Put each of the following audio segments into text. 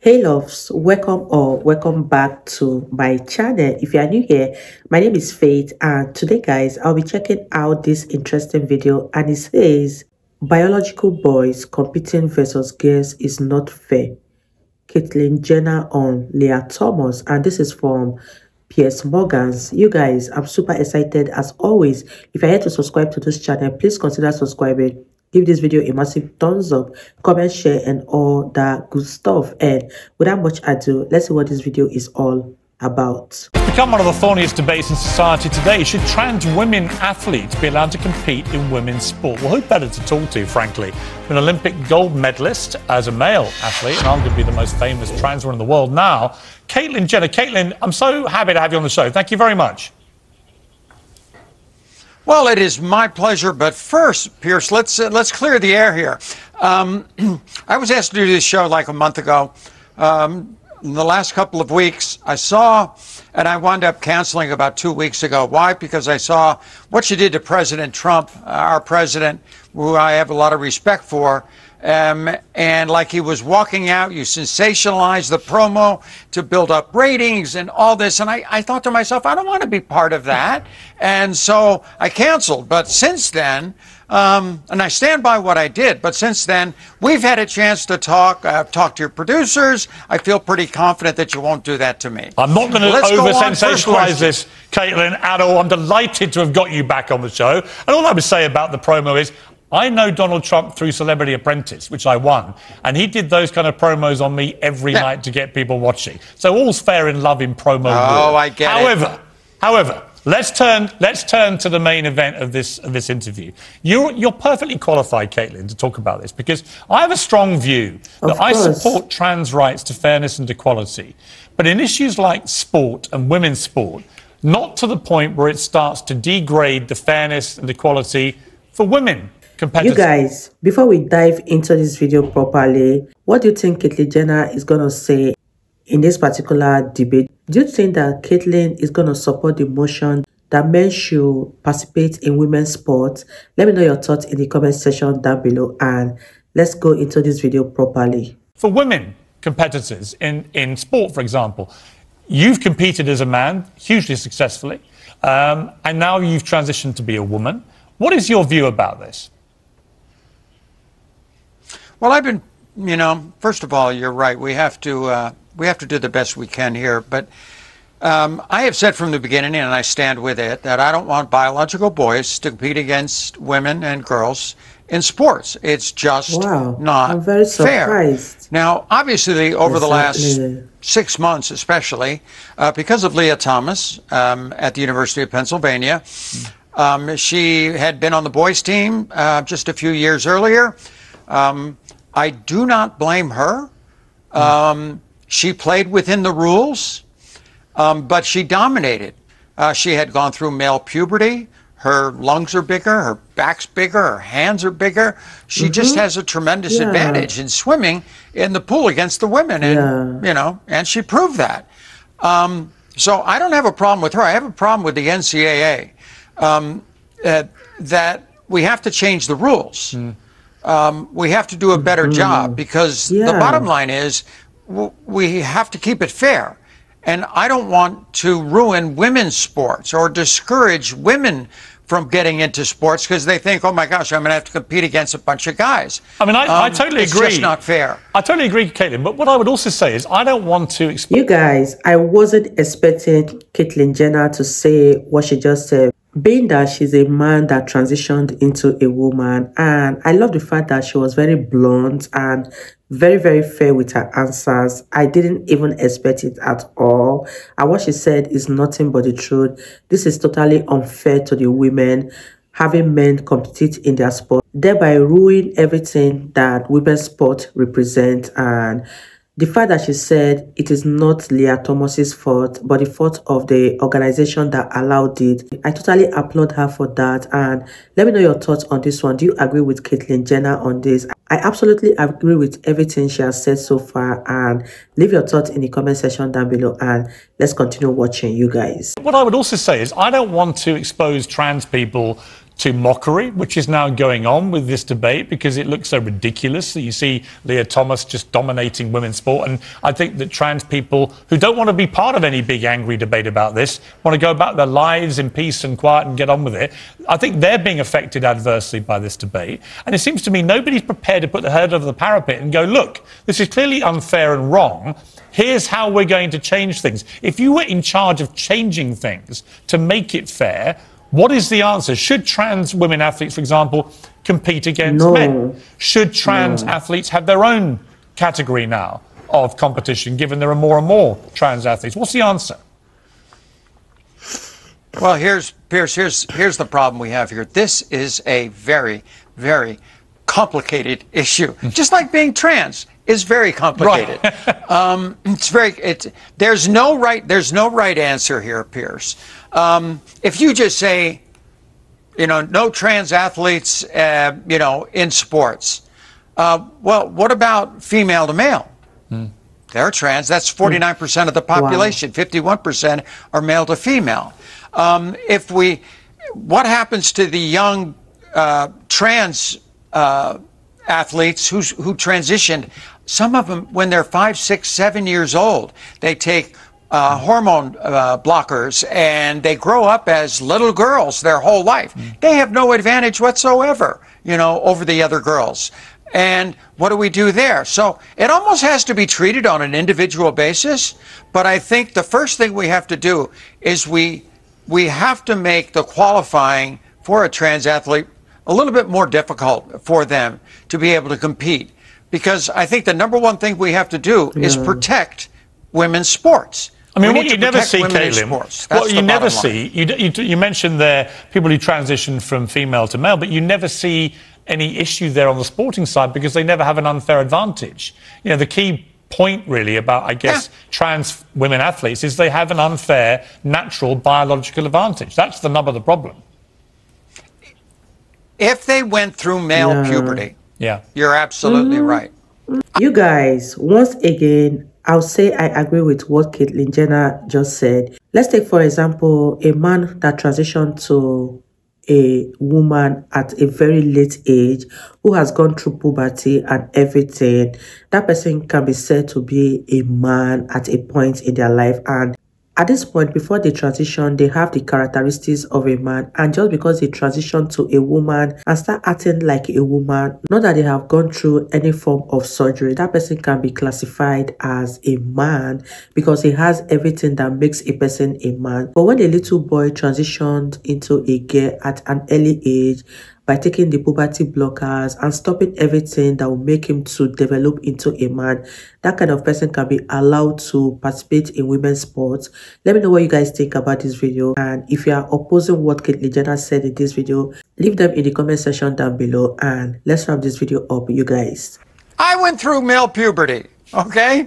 Hey loves, welcome or welcome back to my channel. If you are new here, my name is Faith and today guys, I'll be checking out this interesting video and it says, Biological boys competing versus girls is not fair. Caitlyn Jenner on Lia Thomas and this is from Piers Morgans. You guys, I'm super excited as always. If you're here to subscribe to this channel, please consider subscribing give this video a massive thumbs up comment share and all that good stuff and without much ado let's see what this video is all about. Become one of the thorniest debates in society today. Should trans women athletes be allowed to compete in women's sport? Well, who better to talk to, frankly? An Olympic gold medalist as a male athlete, and arguably the most famous trans woman in the world now, Caitlyn Jenner. Caitlyn, I'm so happy to have you on the show. Thank you very much. Well, it is my pleasure. But first, Piers, let's uh, let's clear the air here. Um, I was asked to do this show like a month ago. Um, in the last couple of weeks, I saw, and I wound up canceling about two weeks ago. Why? Because I saw what you did to President Trump, our president, who I have a lot of respect for, um, and like he was walking out, you sensationalized the promo to build up ratings and all this. And I, I thought to myself, I don't want to be part of that. And so I canceled. But since then, um, and I stand by what I did, but since then, we've had a chance to talk. I've talked to your producers. I feel pretty confident that you won't do that to me. I'm not going to over sensationalize this, Caitlyn, at all. I'm delighted to have got you back on the show. And all I would say about the promo is I know Donald Trump through Celebrity Apprentice, which I won, and he did those kind of promos on me every yeah. night to get people watching. So all's fair in love in promo. Oh, I get however, it. However, however, let's turn let's turn to the main event of this of this interview. You're you're perfectly qualified, Caitlyn, to talk about this because I have a strong view that I support trans rights to fairness and equality, but in issues like sport and women's sport, not to the point where it starts to degrade the fairness and equality for women you guys, before we dive into this video properly, what do you think Caitlyn Jenner is going to say in this particular debate? Do you think that Caitlyn is going to support the motion that men should participate in women's sports? Let me know your thoughts in the comment section down below and let's go into this video properly. For women competitors in, in sport, for example, you've competed as a man hugely successfully, um, and now you've transitioned to be a woman. What is your view about this? Well, I've been, you know, first of all, you're right. We have to uh, we have to do the best we can here. But um, I have said from the beginning, and I stand with it, that I don't want biological boys to compete against women and girls in sports. It's just wow. not I'm very surprised. fair. Now, obviously, over exactly. the last six months, especially uh, because of Lia Thomas um, at the University of Pennsylvania, um, she had been on the boys' team uh, just a few years earlier. Um, I do not blame her. Um, she played within the rules, um, but she dominated. Uh, she had gone through male puberty. Her lungs are bigger, her back's bigger, her hands are bigger. She mm-hmm. just has a tremendous yeah. advantage in swimming in the pool against the women, and yeah. you know, and she proved that. Um, so I don't have a problem with her. I have a problem with the NCAA um, uh, that we have to change the rules. Mm um, we have to do a better mm-hmm. job because yeah. the bottom line is w- we have to keep it fair. And I don't want to ruin women's sports or discourage women from getting into sports because they think, oh my gosh, I'm going to have to compete against a bunch of guys. I mean, I, um, I totally it's agree. It's just not fair. I totally agree, Caitlyn. But what I would also say is, I don't want to. Exp- you guys, I wasn't expecting Caitlyn Jenner to say what she just said being that she's a man that transitioned into a woman and i love the fact that she was very blunt and very very fair with her answers. I didn't even expect it at all. And what she said is nothing but the truth. This is totally unfair to the women having men compete in their sport thereby ruin everything that women's sport represent. And the fact that she said it is not Lia Thomas's fault, but the fault of the organization that allowed it, I totally applaud her for that. And let me know your thoughts on this one. Do you agree with Caitlyn Jenner on this? I absolutely agree with everything she has said so far. And leave your thoughts in the comment section down below. And let's continue watching, you guys. What I would also say is I don't want to expose trans people to mockery, which is now going on with this debate because it looks so ridiculous that you see Lia Thomas just dominating women's sport. And I think that trans people who don't want to be part of any big angry debate about this want to go about their lives in peace and quiet and get on with it. I think they're being affected adversely by this debate. And it seems to me nobody's prepared to put the head over the parapet and go, look, this is clearly unfair and wrong. Here's how we're going to change things. If you were in charge of changing things to make it fair, what is the answer? Should trans women athletes, for example, compete against no. men? Should trans no. athletes have their own category now of competition, given there are more and more trans athletes? What's the answer? Well, here's Piers. Here's here's the problem we have here. This is a very, very complicated issue. Hmm. Just like being trans is very complicated. Right. um, it's very. It's there's no right. There's no right answer here, Piers. Um, if you just say, you know, no trans athletes, uh, you know, in sports. Uh, well, what about female to male? Mm. They're trans. That's 49% of the population. Wow. 51% are male to female. Um, if we, what happens to the young uh, trans uh, athletes who who transitioned. Some of them, when they're five, six, seven years old, they take uh, hormone uh, blockers and they grow up as little girls their whole life. Mm. They have no advantage whatsoever, you know, over the other girls. And what do we do there? So it almost has to be treated on an individual basis. But I think the first thing we have to do is we we have to make the qualifying for a trans athlete a little bit more difficult for them to be able to compete. Because I think the number one thing we have to do yeah. is protect women's sports. I mean, what you never see, Caitlyn, what you never see, you, you, you, mentioned there people who transition from female to male, but you never see any issue there on the sporting side because they never have an unfair advantage. You know, the key point really about, I guess, yeah. trans women athletes is they have an unfair, natural, biological advantage. That's the nub of the problem if they went through male yeah. puberty. Yeah. You're absolutely mm-hmm. right. You guys, once again, I'll say I agree with what Caitlyn Jenner just said. Let's take, for example, a man that transitioned to a woman at a very late age who has gone through puberty and everything. That person can be said to be a man at a point in their life and at this point, before they transition, they have the characteristics of a man. And just because they transition to a woman and start acting like a woman, not that they have gone through any form of surgery, that person can be classified as a man because he has everything that makes a person a man. But when a little boy transitioned into a girl at an early age, by taking the puberty blockers and stopping everything that will make him to develop into a man. That kind of person can be allowed to participate in women's sports. Let me know what you guys think about this video. And if you are opposing what Caitlyn Jenner said in this video, leave them in the comment section down below. And let's wrap this video up, you guys. I went through male puberty, okay?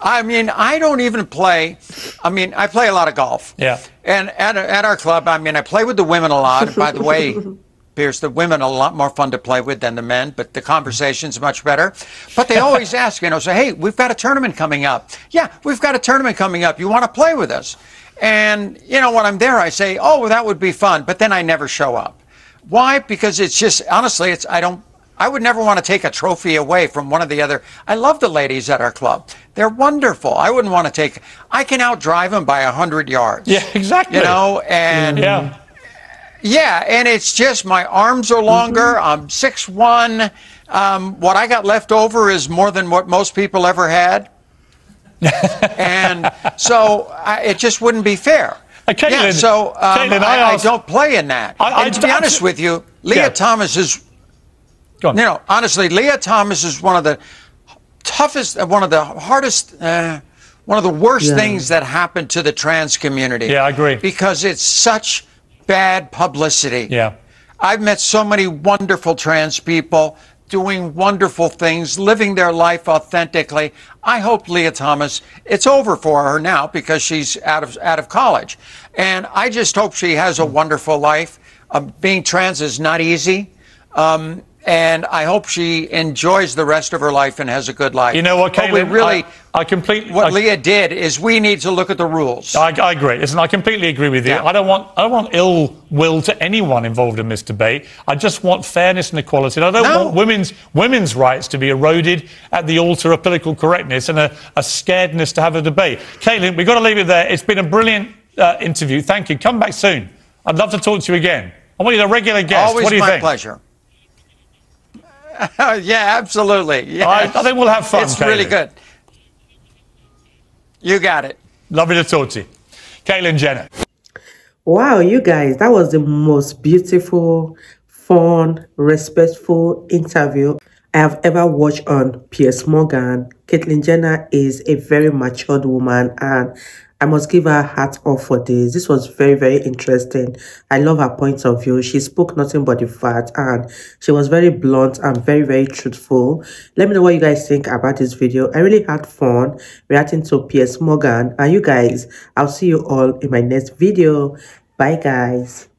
I mean, I don't even play. I mean, I play a lot of golf. Yeah. And at, at our club, I mean, I play with the women a lot. By the way, Piers, the women are a lot more fun to play with than the men, but the conversation's much better. But they always ask, you know, say, hey, we've got a tournament coming up. Yeah, we've got a tournament coming up. You want to play with us? And, you know, when I'm there, I say, oh, well, that would be fun. But then I never show up. Why? Because it's just, honestly, it's, I don't, I would never want to take a trophy away from one of the other. I love the ladies at our club. They're wonderful. I wouldn't want to take, I can outdrive them by a 100 yards. Yeah, exactly. You know, and. Yeah yeah, and it's just my arms are longer. Mm-hmm. I'm six one. Um, what I got left over is more than what most people ever had, and so I, it just wouldn't be fair. Uh, Caitlyn, yeah, so um, Caitlyn, I, I, asked, I, don't play in that. I, and to be honest with you, Lia yeah. Thomas is. You know, honestly, Lia Thomas is one of the toughest, uh, one of the hardest. Uh, one of the worst yeah. things that happened to the trans community. Yeah, I agree. Because it's such bad publicity. Yeah. I've met so many wonderful trans people doing wonderful things, living their life authentically. I hope Lia Thomas, it's over for her now because she's out of out of college. And I just hope she has a wonderful life. Um, being trans is not easy. Um, and I hope she enjoys the rest of her life and has a good life. You know what, Caitlyn? we really, I, I completely. What I, Lia did is we need to look at the rules. I, I agree. Listen, I completely agree with you. Yeah. I don't want I don't want ill will to anyone involved in this debate. I just want fairness and equality. And I don't no. want women's women's rights to be eroded at the altar of political correctness and a, a scaredness to have a debate. Caitlyn, we've got to leave it there. It's been a brilliant uh, interview. Thank you. Come back soon. I'd love to talk to you again. I want you a regular guest. Always what do you my think? pleasure. yeah, absolutely. Yeah. I, I, think we'll have fun. It's really good. You got it. Lovely to talk to you. Caitlyn Jenner. Wow, you guys, that was the most beautiful, fun, respectful interview I have ever watched on Piers Morgan. Caitlyn Jenner is a very matured woman and I must give her a hat off for this. This was very, very interesting. I love her point of view. She spoke nothing but the fact and she was very blunt and very, very truthful. Let me know what you guys think about this video. I really had fun reacting to Piers Morgan. And you guys, I'll see you all in my next video. Bye, guys.